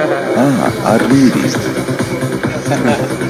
Ah, arrivis.